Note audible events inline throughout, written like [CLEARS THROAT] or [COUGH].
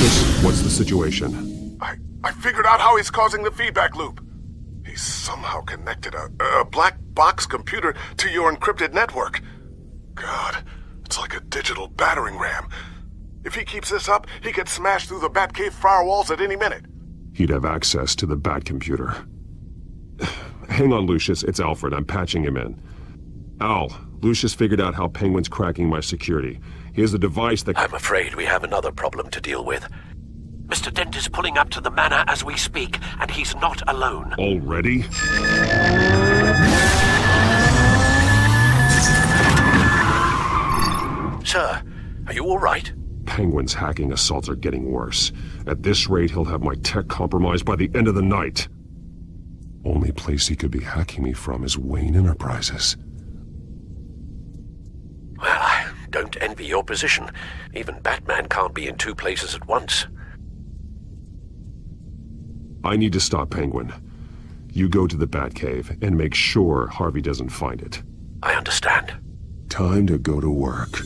Lucius, what's the situation? I, I figured out how he's causing the feedback loop. He's somehow connected a, a black box computer to your encrypted network. God, it's like a digital battering ram. If he keeps this up, he could smash through the Batcave firewalls at any minute. He'd have access to the Bat computer. [SIGHS] Hang on, Lucius. It's Alfred. I'm patching him in. Al, Lucius figured out how Penguin's cracking my security. He has a device that... I'm afraid we have another problem to deal with. Mr. Dent is pulling up to the manor as we speak, and he's not alone. Already? Sir, are you all right? Penguin's hacking assaults are getting worse. At this rate, he'll have my tech compromised by the end of the night. Only place he could be hacking me from is Wayne Enterprises. Well, don't envy your position. Even Batman can't be in two places at once. I need to stop Penguin. You go to the Batcave and make sure Harvey doesn't find it. I understand. Time to go to work.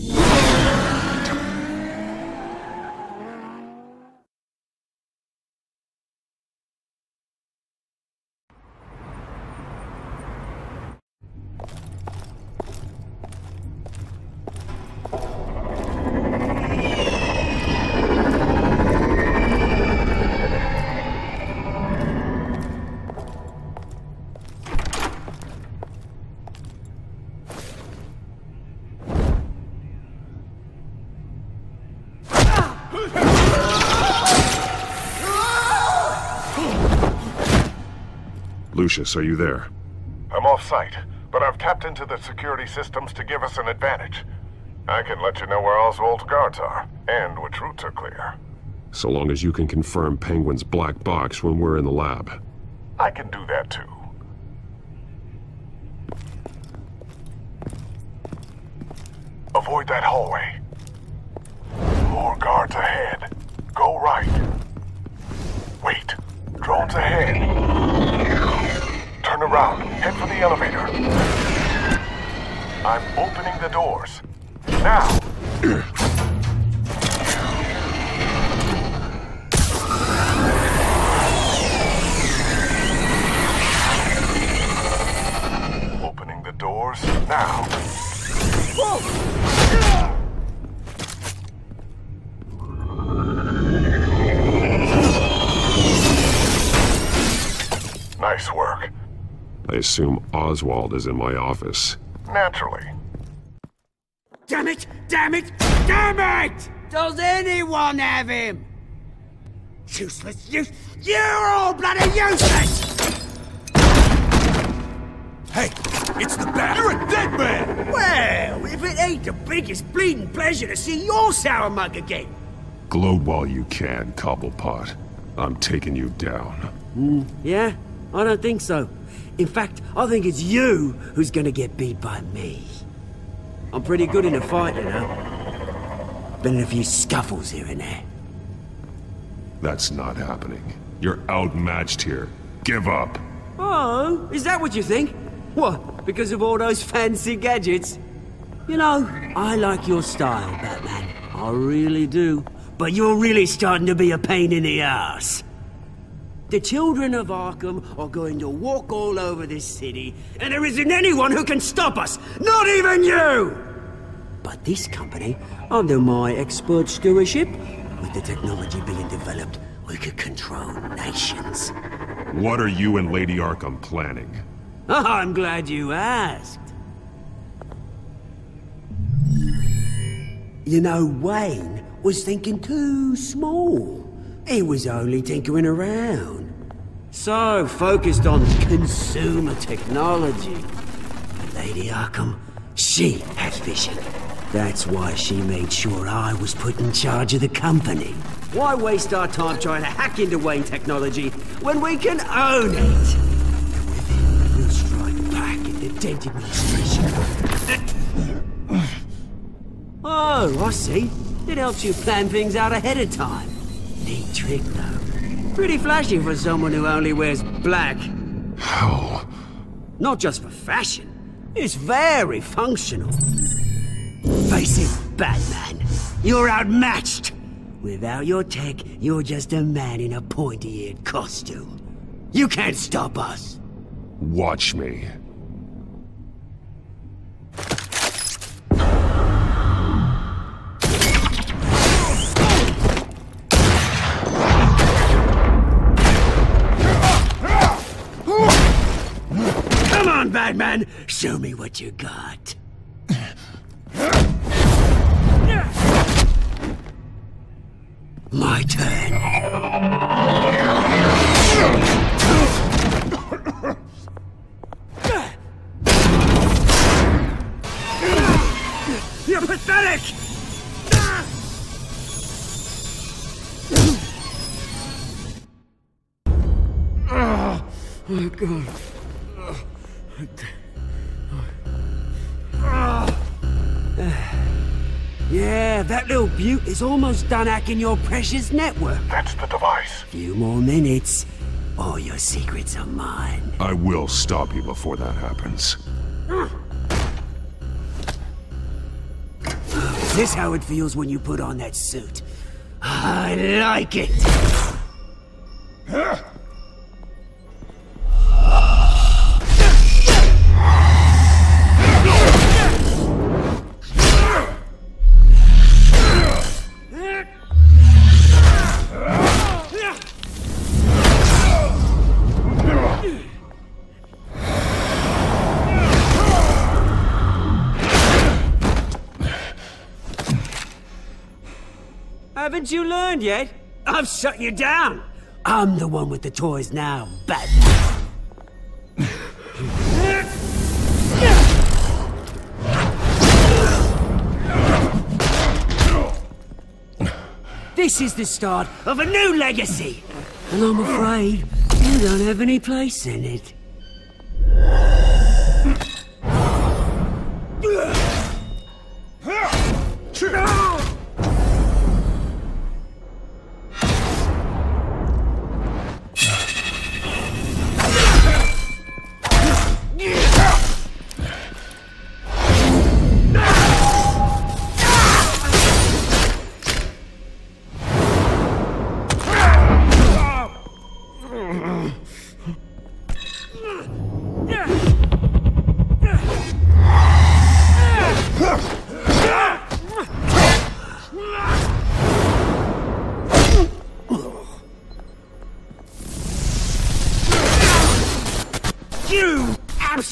Lucius, are you there? I'm off-site, but I've tapped into the security systems to give us an advantage. I can let you know where Oswald's guards are, and which routes are clear. So long as you can confirm Penguin's black box when we're in the lab. I can do that too. Avoid that hallway. More guards ahead. Go right. Wait. Drones ahead. Around. Head for the elevator. I'm opening the doors. Now! Opening the doors now. Nice work. I assume Oswald is in my office. Naturally. Damn it! Damn it! Damn it! Does anyone have him? Useless, use. You're all bloody useless! Hey, it's the bat. You're a dead man! Well, if it ain't the biggest bleeding pleasure to see your sour mug again. Gloat while you can, Cobblepot. I'm taking you down. Hmm, yeah? I don't think so. In fact, I think it's you who's gonna get beat by me. I'm pretty good in a fight, you know. Been in a few scuffles here and there. That's not happening. You're outmatched here. Give up. Oh, is that what you think? What, because of all those [LAUGHS] fancy gadgets? You know, I like your style, Batman. I really do. But you're really starting to be a pain in the ass. The children of Arkham are going to walk all over this city, and there isn't anyone who can stop us! Not even you! But this company, under my expert stewardship, with the technology being developed, we could control nations. What are you and Lady Arkham planning? [LAUGHS] I'm glad you asked. You know, Wayne was thinking too small. He was only tinkering around. So focused on consumer technology. Lady Arkham, she has vision. That's why she made sure I was put in charge of the company. Why waste our time trying to hack into Wayne technology when we can own it? It, we'll strike back at the Dent administration. Oh, I see. It helps you plan things out ahead of time. Neat trick, though. Pretty flashy for someone who only wears black. Hell. Not just for fashion. It's very functional. Face it, Batman. You're outmatched. Without your tech, you're just a man in a pointy-eared costume. You can't stop us. Watch me. Batman! Show me what you got. My turn. Is almost done hacking your precious network. That's the device. Few more minutes, all your secrets are mine. I will stop you before that happens. Is this how it feels when you put on that suit? I like it! Haven't you learned yet? I've shut you down. I'm the one with the toys now, Batman. This is the start of a new legacy. And I'm afraid you don't have any place in it.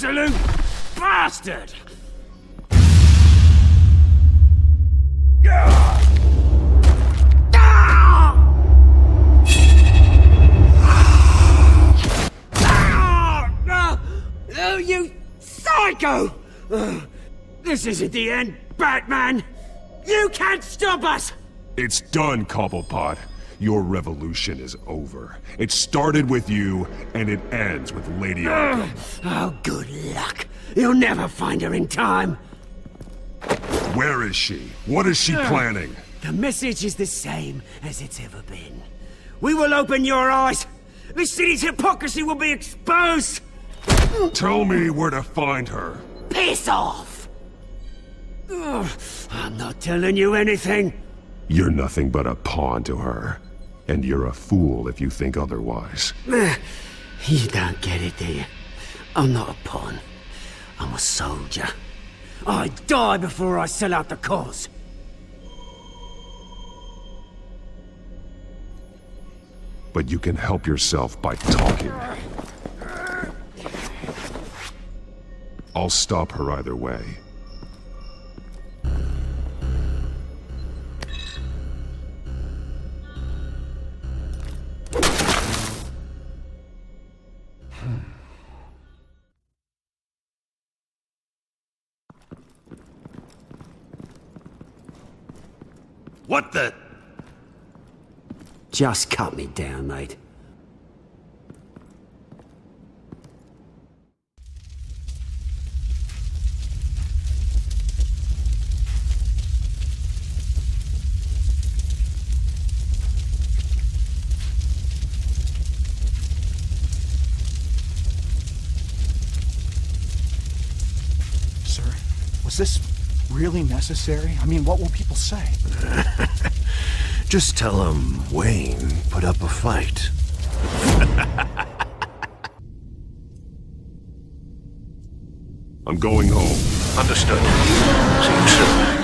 Absolute bastard! Ah! Ah! Oh, you psycho! This isn't the end, Batman! You can't stop us! It's done, Cobblepot. Your revolution is over. It started with you, and it ends with Lady Arkham. Mm. Oh, good luck. You'll never find her in time. Where is she? What is she mm. planning? The message is the same as it's ever been. We will open your eyes. The city's hypocrisy will be exposed. Tell me where to find her. Piss off! Ugh, I'm not telling you anything. You're nothing but a pawn to her. And you're a fool if you think otherwise. You don't get it, do you? I'm not a pawn. I'm a soldier. I die before I sell out the cause. But you can help yourself by talking. I'll stop her either way. What the? Just cut me down, mate. Really necessary? I mean, what will people say? [LAUGHS] Just tell him Wayne put up a fight. [LAUGHS] I'm going home. Understood. See you soon.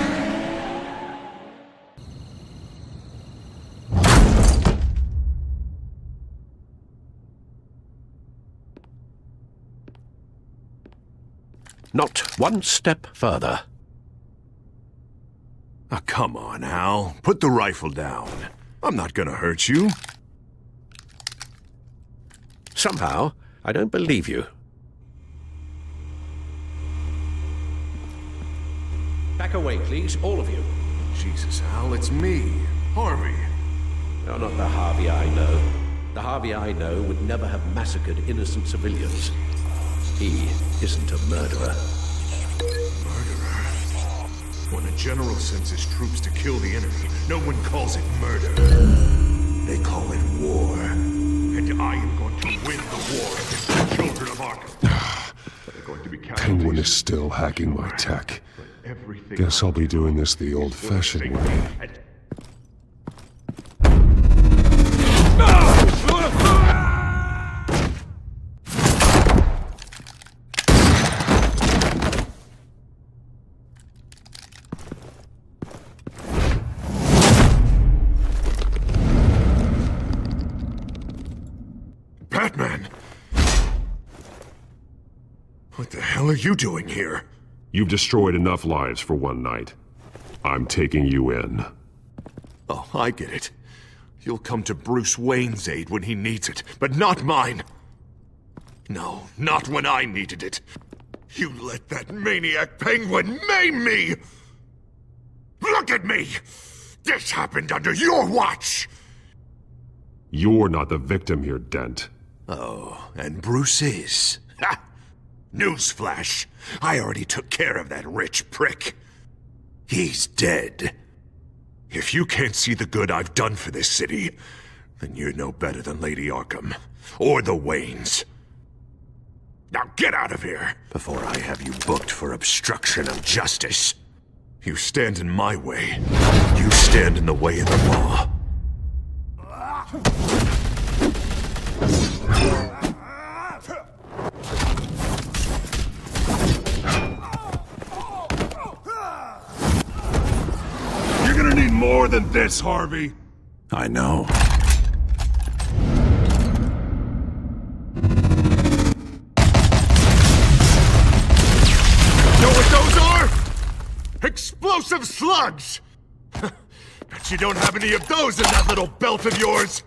Not one step further. Oh, come on, Al. Put the rifle down. I'm not gonna hurt you. Somehow, I don't believe you. Back away, please, all of you. Jesus, Al, it's me, Harvey. You're not the Harvey I know. The Harvey I know would never have massacred innocent civilians. He isn't a murderer. Murderer? When a general sends his troops to kill the enemy, no one calls it murder. They call it war. And I am going to win the war against the children of Arkham. [SIGHS] They're going to be Penguin is still hacking my tech. Guess I'll be doing this the old-fashioned way. Batman! What the hell are you doing here? You've destroyed enough lives for one night. I'm taking you in. Oh, I get it. You'll come to Bruce Wayne's aid when he needs it, but not mine. No, not when I needed it. You let that maniac penguin maim me! Look at me! This happened under your watch! You're not the victim here, Dent. Oh, and Bruce is. Ha! Newsflash. I already took care of that rich prick. He's dead. If you can't see the good I've done for this city, then you're no better than Lady Arkham. Or the Waynes. Now get out of here, before I have you booked for obstruction of justice. You stand in my way. You stand in the way of the law. More than this, Harvey. I know. Know what those are? Explosive slugs! [LAUGHS] Bet you don't have any of those in that little belt of yours!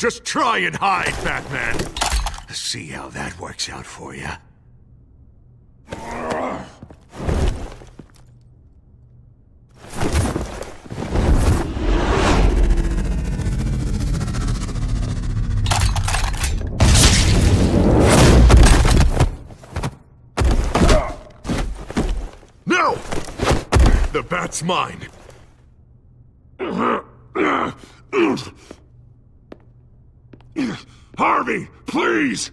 Just try and hide, Batman. See how that works out for you. No! The bat's mine. [CLEARS THROAT] Harvey, please!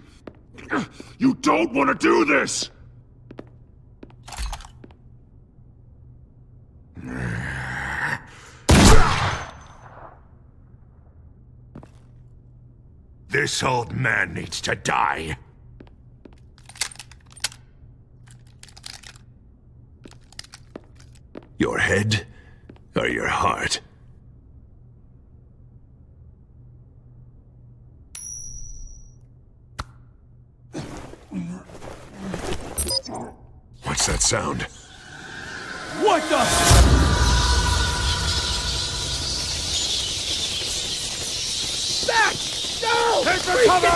You don't want to do this! This old man needs to die. Your head or your heart? What's that sound? What the? Back! No! Take the cover!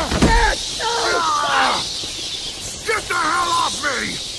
Ah! Get the hell off me!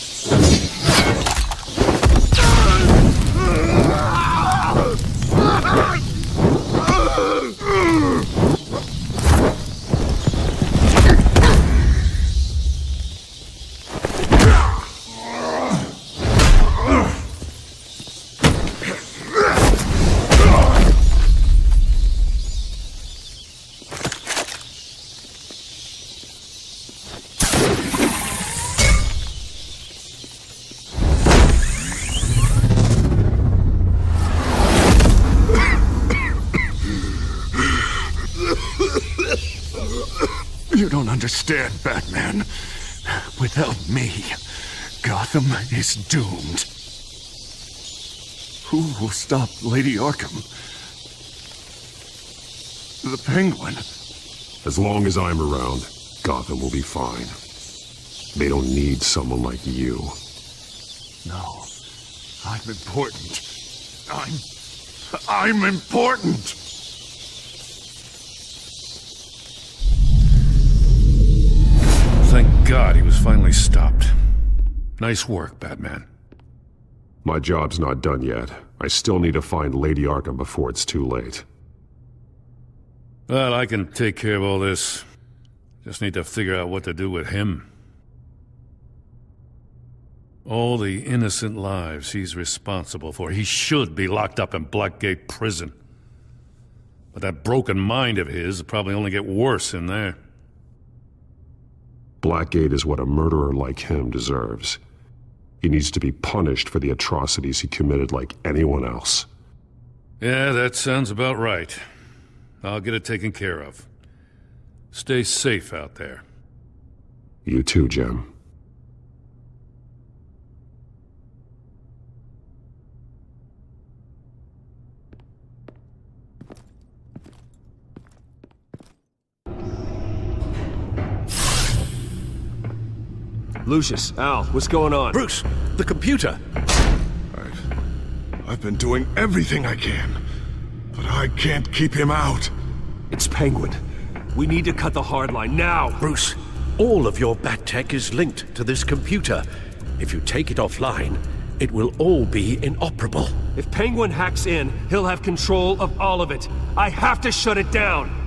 You don't understand, Batman. Without me, Gotham is doomed. Who will stop Lady Arkham? The Penguin. As long as I'm around, Gotham will be fine. They don't need someone like you. No. I'm important. I'm... I'm important! God he was finally stopped. Nice work, Batman. My job's not done yet. I still need to find Lady Arkham before it's too late. Well, I can take care of all this. Just need to figure out what to do with him. All the innocent lives he's responsible for. He should be locked up in Blackgate Prison. But that broken mind of his will probably only get worse in there. Blackgate is what a murderer like him deserves. He needs to be punished for the atrocities he committed like anyone else. Yeah, that sounds about right. I'll get it taken care of. Stay safe out there. You too, Jim. Lucius, Al, what's going on? Bruce, the computer! I've, I've been doing everything I can, but I can't keep him out. It's Penguin. We need to cut the hard line now! Bruce, all of your bat tech is linked to this computer. If you take it offline, it will all be inoperable. If Penguin hacks in, he'll have control of all of it. I have to shut it down!